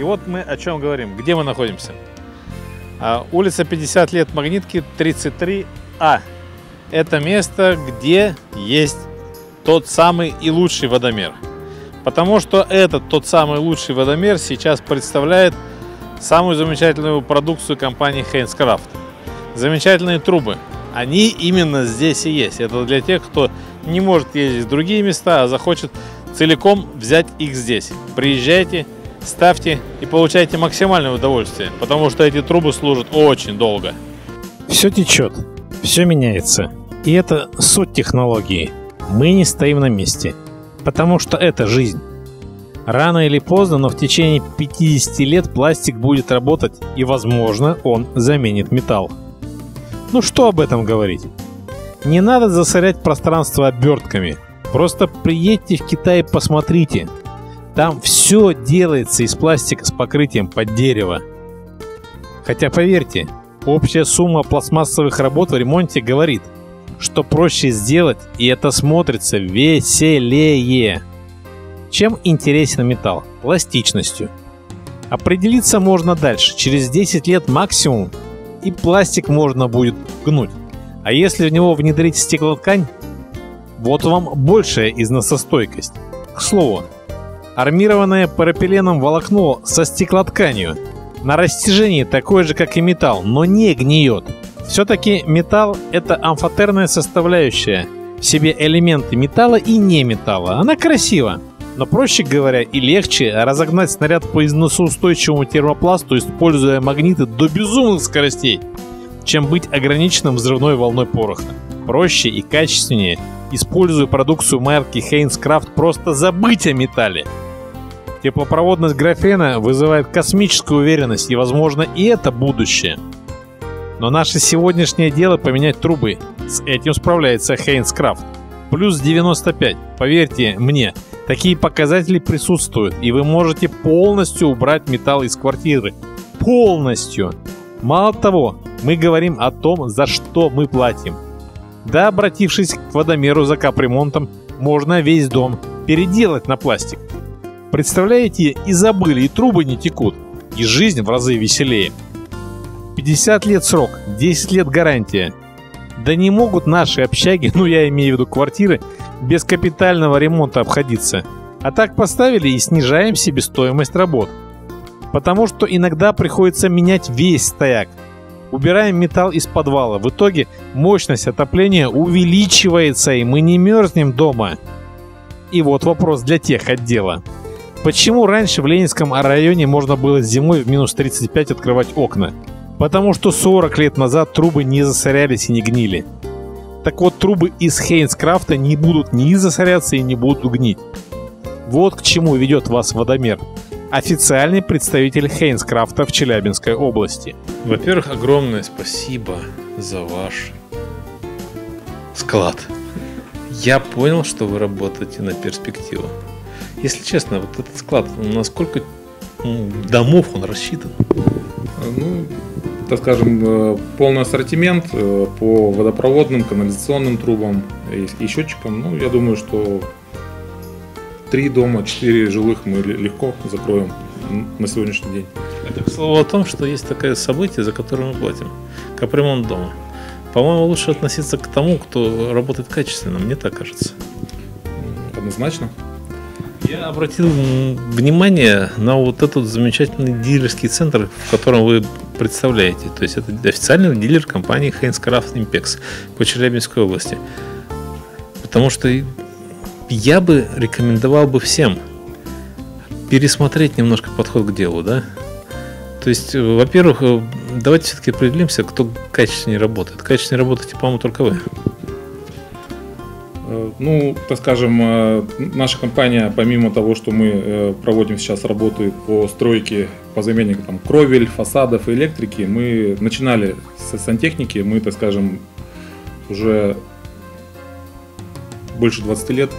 И вот мы о чем говорим. Где мы находимся? А, улица 50 лет Магнитки, 33А. Это место, где есть тот самый и лучший водомер. Потому что этот тот самый лучший водомер сейчас представляет самую замечательную продукцию компании Heinz Замечательные трубы. Они именно здесь и есть. Это для тех, кто не может ездить в другие места, а захочет целиком взять их здесь. Приезжайте, ставьте и получайте максимальное удовольствие, потому что эти трубы служат очень долго. Все течет, все меняется. И это суть технологии. Мы не стоим на месте, потому что это жизнь. Рано или поздно, но в течение 50 лет пластик будет работать, и, возможно, он заменит металл. Ну что об этом говорить? Не надо засорять пространство обертками. Просто приедьте в Китай и посмотрите. Там все делается из пластика с покрытием под дерево. Хотя поверьте, общая сумма пластмассовых работ в ремонте говорит, что проще сделать, и это смотрится веселее. Чем интересен металл? Пластичностью. Определиться можно дальше. Через 10 лет максимум и пластик можно будет гнуть. А если в него внедрить стеклоткань, вот вам большая износостойкость. К слову, армированное парапиленом волокно со стеклотканью на растяжении такое же, как и металл, но не гниет. Все-таки металл – это амфотерная составляющая, в себе элементы металла и не металла. Она красива, но проще говоря и легче разогнать снаряд по износоустойчивому термопласту, используя магниты до безумных скоростей, чем быть ограниченным взрывной волной пороха. Проще и качественнее, используя продукцию марки Heinz просто забыть о металле. Теплопроводность графена вызывает космическую уверенность, и, возможно, и это будущее. Но наше сегодняшнее дело поменять трубы. С этим справляется Heinz Плюс 95, поверьте мне – Такие показатели присутствуют, и вы можете полностью убрать металл из квартиры. Полностью. Мало того, мы говорим о том, за что мы платим. Да, обратившись к водомеру за капремонтом, можно весь дом переделать на пластик. Представляете, и забыли, и трубы не текут, и жизнь в разы веселее. 50 лет срок, 10 лет гарантия. Да не могут наши общаги, ну я имею в виду квартиры, без капитального ремонта обходиться. А так поставили и снижаем себестоимость работ. Потому что иногда приходится менять весь стояк. Убираем металл из подвала. В итоге мощность отопления увеличивается, и мы не мерзнем дома. И вот вопрос для тех отдела. Почему раньше в Ленинском районе можно было зимой в минус 35 открывать окна? Потому что 40 лет назад трубы не засорялись и не гнили. Так вот, трубы из Хейнскрафта не будут ни засоряться и не будут гнить. Вот к чему ведет вас водомер. Официальный представитель Хейнскрафта в Челябинской области. Во-первых, огромное спасибо за ваш склад. Я понял, что вы работаете на перспективу. Если честно, вот этот склад, насколько домов он рассчитан? Ну, так скажем, э, полный ассортимент э, по водопроводным, канализационным трубам и счетчикам. Ну, я думаю, что три дома, четыре жилых мы легко закроем на сегодняшний день. Это к слову о том, что есть такое событие, за которое мы платим. Капремонт дома. По-моему, лучше относиться к тому, кто работает качественно, мне так кажется. Однозначно. Я обратил внимание на вот этот замечательный дилерский центр, в котором вы представляете. То есть это официальный дилер компании Heinz Impex по Челябинской области. Потому что я бы рекомендовал бы всем пересмотреть немножко подход к делу, да? То есть, во-первых, э, давайте все-таки определимся, кто качественнее работает. Качественнее работаете, по-моему, только вы. Э, ну, так скажем, э, наша компания, помимо того, что мы э, проводим сейчас работы по стройке, по замене там, кровель, фасадов и электрики, мы начинали с сантехники, мы, так скажем, уже больше 20 лет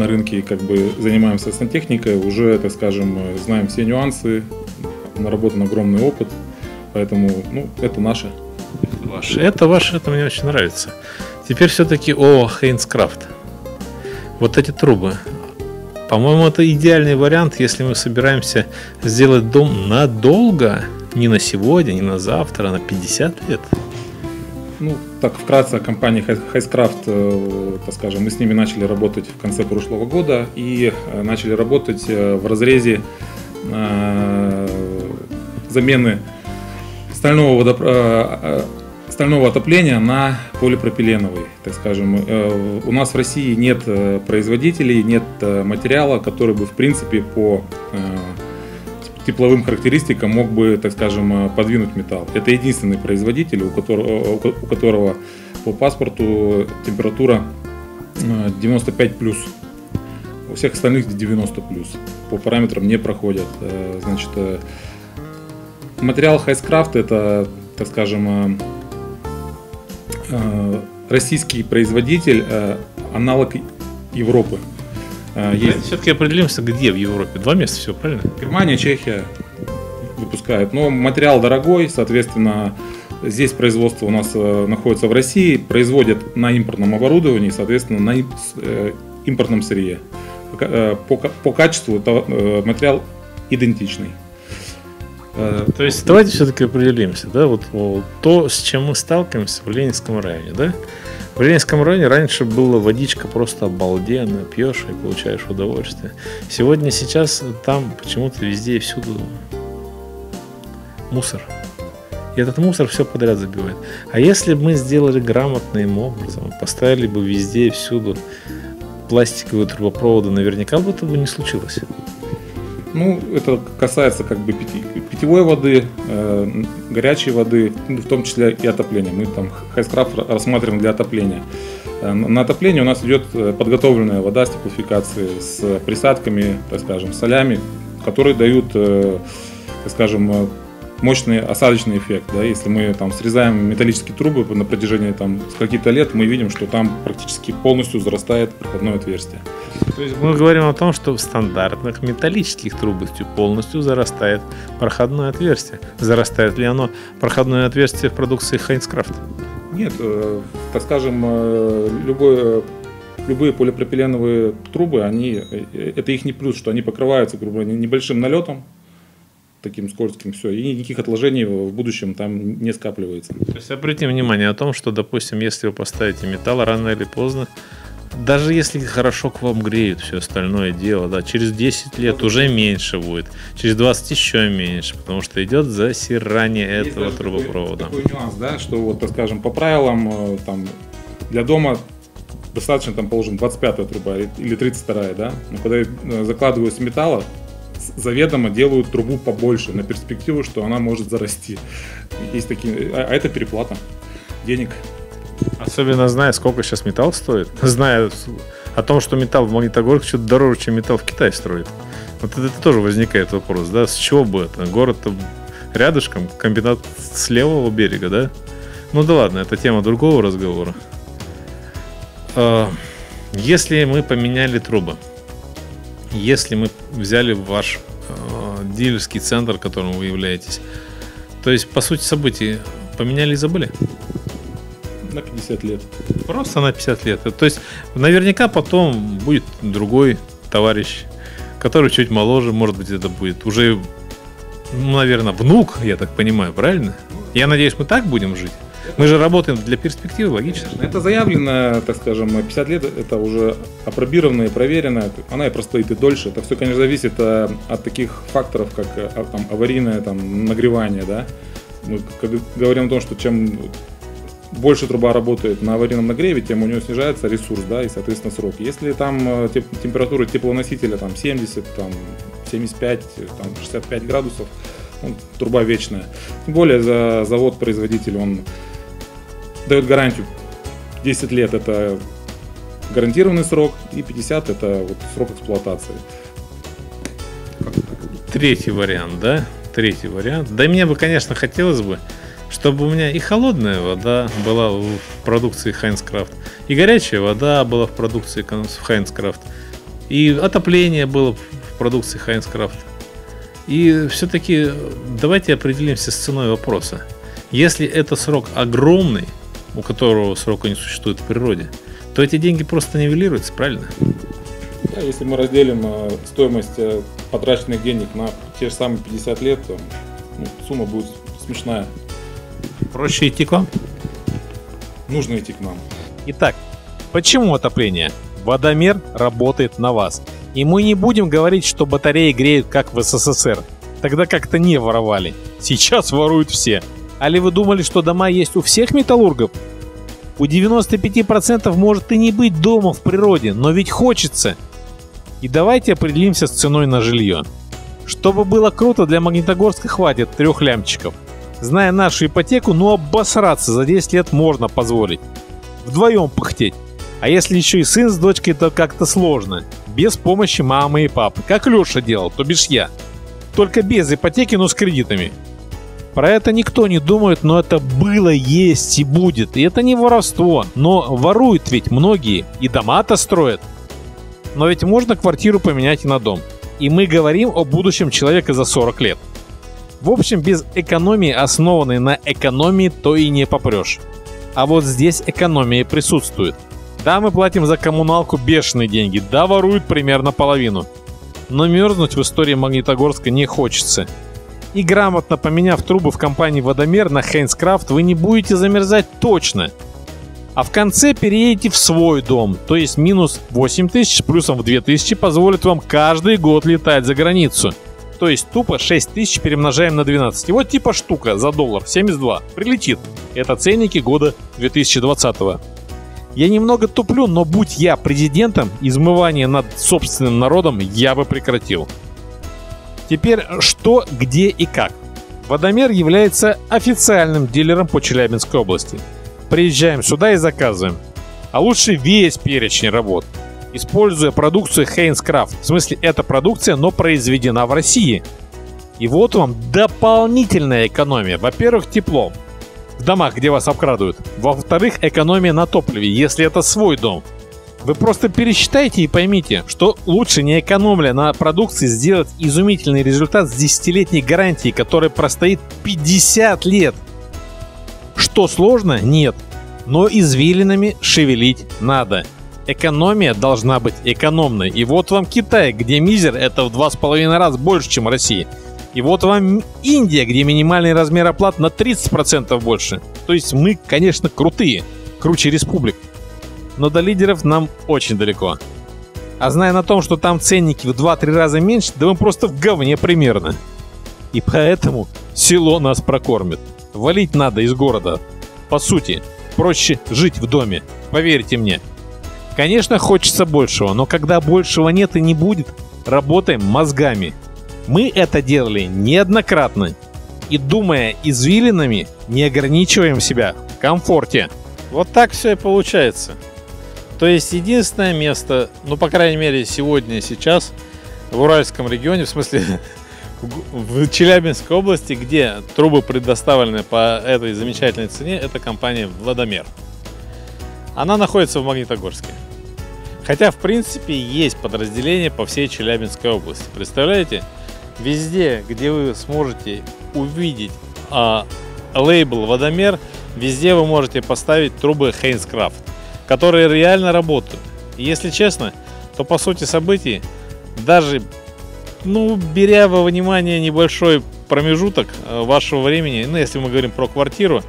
на рынке как бы занимаемся сантехникой, уже, так скажем, знаем все нюансы, наработан огромный опыт, поэтому, ну, это наше. Это ваше, это ваше, это мне очень нравится. Теперь все-таки о Хейнскрафт. Вот эти трубы. По-моему, это идеальный вариант, если мы собираемся сделать дом надолго, не на сегодня, не на завтра, а на 50 лет. Ну, так вкратце, компания Хайскрафт, э, так скажем, мы с ними начали работать в конце прошлого года и э, начали работать э, в разрезе замены стального, водоп... стального отопления на полипропиленовый, так скажем. У нас в России нет производителей, нет материала, который бы в принципе по тепловым характеристикам мог бы, так скажем, э, подвинуть металл. Это единственный производитель, у которого, у которого по паспорту температура 95 э, плюс. У всех остальных 90 плюс. По параметрам не проходят. Э, значит, материал Хайскрафт это, так скажем, российский производитель, аналог Европы. А, есть... Все-таки определимся, где в Европе. Два места все, правильно? Германия, Чехия выпускают. Но материал дорогой, соответственно, здесь производство у нас э, находится в России, производят на импортном оборудовании, соответственно, на э, импортном сырье. По, по, по качеству это э, материал идентичный. То есть давайте все-таки определимся, да, вот, вот то, с чем мы сталкиваемся в Ленинском районе, да, в Ленинском районе раньше была водичка просто обалденная, пьешь и получаешь удовольствие. Сегодня, сейчас там почему-то везде и всюду мусор. И этот мусор все подряд забивает. А если бы мы сделали грамотным образом, поставили бы везде и всюду пластиковые трубопроводы, наверняка бы этого не случилось. Ну, это касается как бы питьевой воды, э, горячей воды, в том числе и отопления. Мы там хайскрафт рассматриваем для отопления. Э, на отопление у нас идет э, подготовленная вода с теплофикацией, с присадками, так скажем, солями, которые дают, э, так скажем, мощный осадочный эффект. Да? Если мы там срезаем металлические трубы на протяжении там, каких-то лет, мы видим, что там практически полностью зарастает проходное отверстие. То есть мы говорим о том, что в стандартных металлических трубах полностью зарастает проходное отверстие. Зарастает ли оно проходное отверстие в продукции Хайнскрафт? Нет, э, так скажем, э, любой любые полипропиленовые трубы, они, э, это их не плюс, что они покрываются грубо говоря, небольшим налетом, таким скользким, все, и никаких отложений в будущем там не скапливается. То есть обратите внимание о том, что, допустим, если вы поставите металл, рано или поздно, даже если хорошо к вам греют все остальное дело, да, через 10 лет уже меньше будет, через 20 еще меньше, потому что идет засирание Есть этого трубопровода. Такой, такой нюанс, да, что вот, так скажем, по правилам э, там для дома достаточно там, положим, 25 труба или 32 да, но когда я э, закладываю с металла, заведомо делают трубу побольше на перспективу, что она может зарасти. Есть такие, а, а это переплата денег. Особенно зная, сколько сейчас металл стоит, зная о том, что металл в Магнитогорске что-то дороже, чем металл в Китае строит. Вот это, это тоже возникает вопрос, да, с чего бы это? Город рядышком, комбинат с левого берега, да? Ну да ладно, это тема другого разговора. А, если мы поменяли трубы, если мы взяли ваш э, дилерский центр, которым вы являетесь, то есть, по сути событий, поменяли и забыли? На 50 лет. Просто на 50 лет. То есть, наверняка потом будет другой товарищ, который чуть моложе, может быть, это будет уже, ну, наверное, внук, я так понимаю, правильно? Я надеюсь, мы так будем жить. Мы же работаем для перспективы, логично. Это заявлено, так скажем, 50 лет, это уже опробировано и проверено, она и простоит и дольше. Это все, конечно, зависит э, от таких факторов, как э, там, аварийное там, нагревание. Да? Мы говорим о том, что чем больше труба работает на аварийном нагреве, тем у нее снижается ресурс, да, и, соответственно, срок. Если там э, температура теплоносителя там 70, там 75, там 65 градусов, ну, труба вечная. Тем более за завод-производитель он дает гарантию 10 лет это гарантированный срок, и 50 это вот срок эксплуатации. Третий вариант, да? Третий вариант. Да мне бы, конечно, хотелось бы, чтобы у меня и холодная вода была в продукции Heisskraft, и горячая вода была в продукции Heisskraft, и отопление было в продукции Heisskraft. И все-таки давайте определимся с ценой вопроса. Если это срок огромный, у которого срока не существует в природе, то эти деньги просто нивелируются, правильно? Да, если мы разделим э, стоимость э, потраченных денег на те же самые 50 лет, то ну, сумма будет смешная. Проще идти к вам? Нужно идти к нам. Итак, почему отопление? Водомер работает на вас. И мы не будем говорить, что батареи греют как в СССР. Тогда как-то не воровали. Сейчас воруют все. А ли вы думали, что дома есть у всех металлургов? У 95% может и не быть дома в природе, но ведь хочется. И давайте определимся с ценой на жилье. Чтобы было круто, для Магнитогорска хватит трех лямчиков. Зная нашу ипотеку, ну обосраться за 10 лет можно позволить. Вдвоем пыхтеть. А если еще и сын с дочкой, то как-то сложно. Без помощи мамы и папы. Как Леша делал, то бишь я. Только без ипотеки, но с кредитами. Про это никто не думает, но это было, есть и будет. И это не воровство. Но воруют ведь многие. И дома-то строят. Но ведь можно квартиру поменять и на дом. И мы говорим о будущем человека за 40 лет. В общем, без экономии, основанной на экономии, то и не попрешь. А вот здесь экономия присутствует. Да, мы платим за коммуналку бешеные деньги, да, воруют примерно половину. Но мерзнуть в истории Магнитогорска не хочется. И грамотно поменяв трубы в компании «Водомер» на Хейнскрафт, вы не будете замерзать точно. А в конце переедете в свой дом, то есть минус 8 тысяч плюсом в 2 тысячи позволит вам каждый год летать за границу. То есть тупо 6 тысяч перемножаем на 12. И вот типа штука за доллар 72 прилетит. Это ценники года 2020 -го. Я немного туплю, но будь я президентом, измывание над собственным народом я бы прекратил. Теперь что, где и как. Водомер является официальным дилером по Челябинской области. Приезжаем сюда и заказываем. А лучше весь перечень работ. Используя продукцию Heinz В смысле, эта продукция, но произведена в России. И вот вам дополнительная экономия. Во-первых, тепло в домах, где вас обкрадывают. Во-вторых, экономия на топливе, если это свой дом. Вы просто пересчитайте и поймите, что лучше не экономля на продукции сделать изумительный результат с десятилетней гарантией, которая простоит 50 лет. Что сложно? Нет. Но извилинами шевелить надо. Экономия должна быть экономной. И вот вам Китай, где мизер это в два с половиной раз больше, чем Россия. И вот вам Индия, где минимальный размер оплат на 30% больше. То есть мы, конечно, крутые, круче республик. Но до лидеров нам очень далеко. А зная на том, что там ценники в 2-3 раза меньше, да мы просто в говне примерно. И поэтому село нас прокормит. Валить надо из города. По сути, проще жить в доме, поверьте мне. Конечно, хочется большего, но когда большего нет и не будет, работаем мозгами – мы это делали неоднократно. И думая извилинами, не ограничиваем себя в комфорте. Вот так все и получается. То есть единственное место, ну, по крайней мере, сегодня, сейчас, в Уральском регионе, в смысле, в Челябинской области, где трубы предоставлены по этой замечательной цене, это компания «Владомер». Она находится в Магнитогорске. Хотя, в принципе, есть подразделения по всей Челябинской области. Представляете? Везде, где вы сможете увидеть а, лейбл водомер, везде вы можете поставить трубы Heinzcraft, которые реально работают. И если честно, то по сути событий, даже ну, беря во внимание небольшой промежуток э, вашего времени, ну, если мы говорим про квартиру,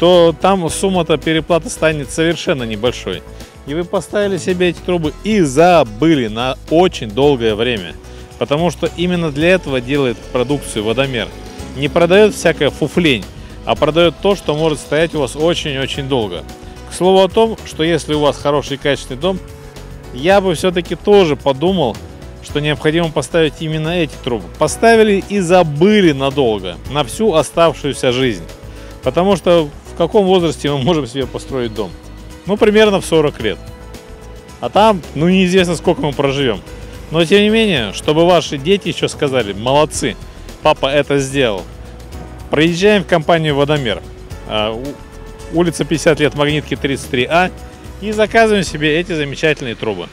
то там сумма-то переплаты станет совершенно небольшой. И вы поставили себе эти трубы и забыли на очень долгое время. Потому что именно для этого делает продукцию водомер. Не продает всякое фуфлень, а продает то, что может стоять у вас очень-очень долго. К слову о том, что если у вас хороший качественный дом, я бы все-таки тоже подумал, что необходимо поставить именно эти трубы. Поставили и забыли надолго, на всю оставшуюся жизнь. Потому что в каком возрасте мы можем себе построить дом? Ну, примерно в 40 лет. А там, ну, неизвестно, сколько мы проживем. Но тем не менее, чтобы ваши дети еще сказали, молодцы, папа это сделал. Проезжаем в компанию «Водомер». Улица 50 лет, магнитки 33А. И заказываем себе эти замечательные трубы.